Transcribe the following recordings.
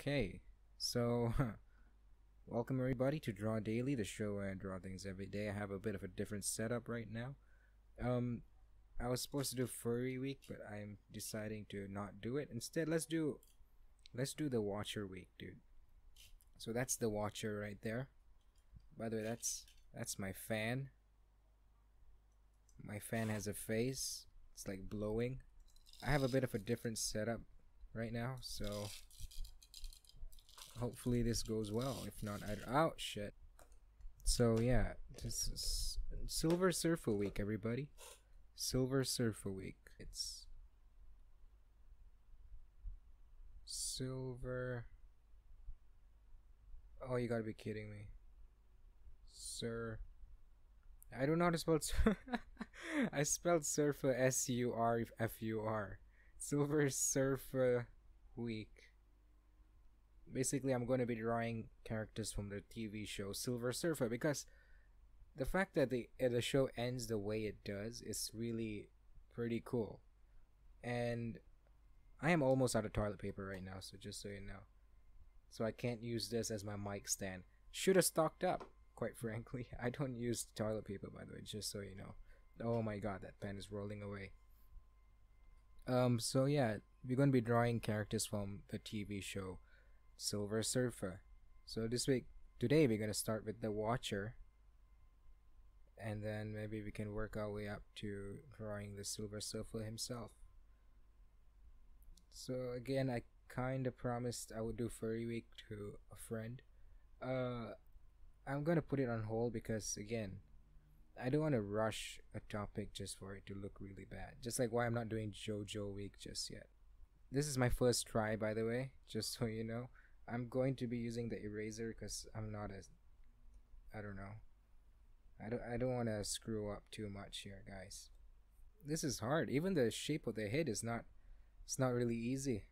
Okay, so welcome everybody to Draw Daily, the show where I draw things every day. I have a bit of a different setup right now. Um, I was supposed to do Furry Week, but I'm deciding to not do it. Instead, let's do let's do the Watcher Week, dude. So that's the Watcher right there. By the way, that's that's my fan. My fan has a face. It's like blowing. I have a bit of a different setup right now, so hopefully this goes well. If not, I oh shit. So yeah, this is Silver Surfer Week, everybody. Silver Surfer Week. It's Silver. Oh, you gotta be kidding me, Sir. I don't know how to spell. Sur- I spelled Surfer S U R F U R. Silver Surfer Week basically I'm going to be drawing characters from the TV show Silver Surfer because the fact that the uh, the show ends the way it does is really pretty cool. And I am almost out of toilet paper right now, so just so you know. So I can't use this as my mic stand. Should have stocked up, quite frankly. I don't use toilet paper by the way, just so you know. Oh my god, that pen is rolling away. Um so yeah, we're going to be drawing characters from the TV show Silver Surfer. So this week, today we're gonna start with the Watcher, and then maybe we can work our way up to drawing the Silver Surfer himself. So again, I kind of promised I would do Furry Week to a friend. Uh, I'm gonna put it on hold because again, I don't want to rush a topic just for it to look really bad. Just like why I'm not doing JoJo Week just yet. This is my first try, by the way, just so you know. I'm going to be using the eraser because I'm not a I don't know. I don't I don't want to screw up too much here, guys. This is hard. Even the shape of the head is not it's not really easy.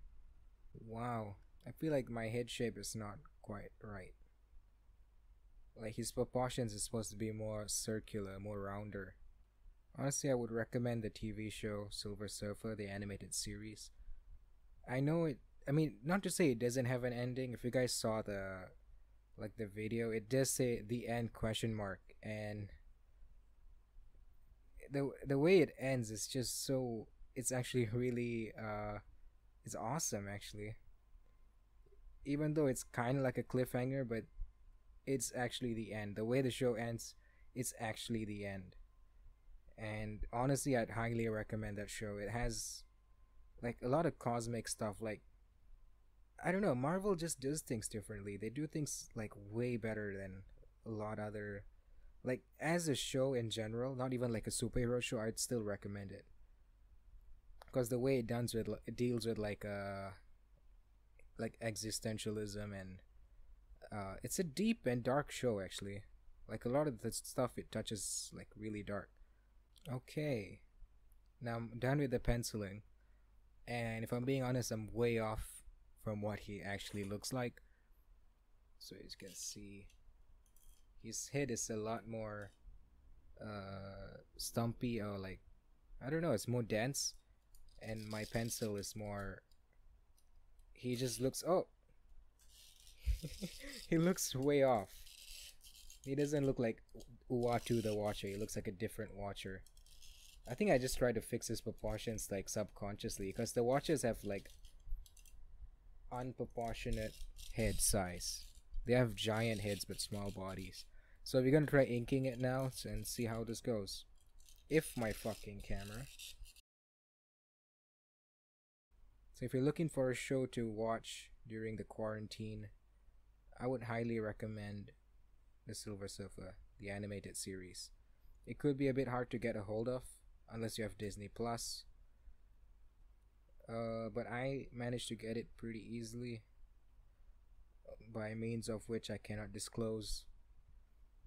Wow. I feel like my head shape is not quite right. Like his proportions is supposed to be more circular, more rounder. Honestly, I would recommend the TV show Silver Surfer, the animated series. I know it I mean, not to say it doesn't have an ending. If you guys saw the like the video, it does say the end question mark and the the way it ends is just so it's actually really uh it's awesome actually. Even though it's kind of like a cliffhanger, but it's actually the end. The way the show ends, it's actually the end. And honestly, I'd highly recommend that show. It has like a lot of cosmic stuff like I don't know. Marvel just does things differently. They do things like way better than a lot other. Like as a show in general, not even like a superhero show, I'd still recommend it. Because the way it deals with it deals with like uh like existentialism and uh it's a deep and dark show actually. Like a lot of the stuff it touches like really dark. Okay. Now I'm done with the penciling. And if I'm being honest, I'm way off from what he actually looks like. So as you can see his head is a lot more uh, stumpy or like I don't know, it's more dense, and my pencil is more. He just looks oh. he looks way off. He doesn't look like Uatu the Watcher. He looks like a different Watcher. I think I just tried to fix his proportions like subconsciously because the Watchers have like unproportionate head size. They have giant heads but small bodies. So we're gonna try inking it now and see how this goes. If my fucking camera. So if you're looking for a show to watch during the quarantine, I would highly recommend The Silver Surfer, the animated series. It could be a bit hard to get a hold of unless you have Disney Plus uh, but I managed to get it pretty easily by means of which I cannot disclose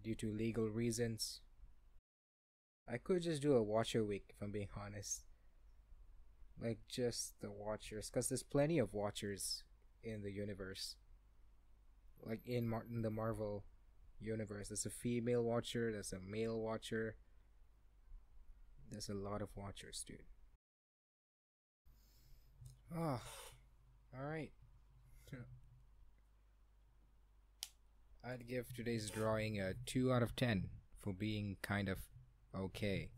due to legal reasons. I could just do a watcher week if I'm being honest. Like just the watchers, because there's plenty of watchers in the universe. Like in, Mar- in the Marvel universe, there's a female watcher, there's a male watcher. There's a lot of watchers, dude. Oh, all right. I'd give today's drawing a 2 out of 10 for being kind of okay.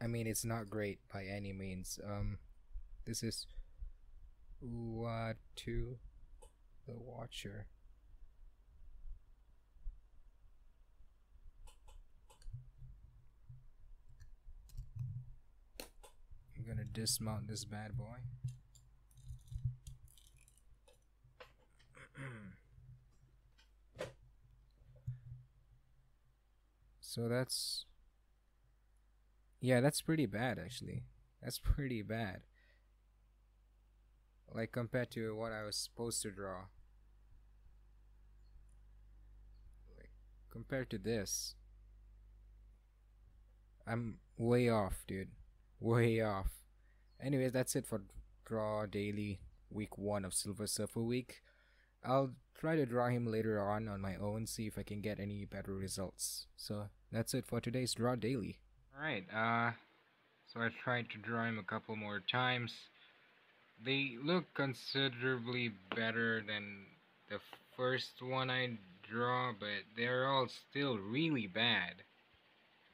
I mean, it's not great by any means. Um, this is Uatu the Watcher. Gonna dismount this bad boy. so that's yeah, that's pretty bad actually. That's pretty bad. Like compared to what I was supposed to draw. Like compared to this. I'm way off, dude. Way off. Anyways, that's it for Draw Daily Week 1 of Silver Surfer Week. I'll try to draw him later on on my own, see if I can get any better results. So that's it for today's Draw Daily. Alright, uh, so I tried to draw him a couple more times. They look considerably better than the first one I draw, but they're all still really bad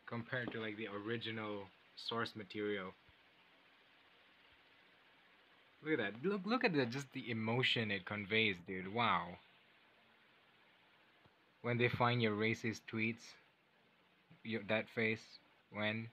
compared to like the original source material. Look at that. Look look at the just the emotion it conveys, dude. Wow. When they find your racist tweets, your, that face when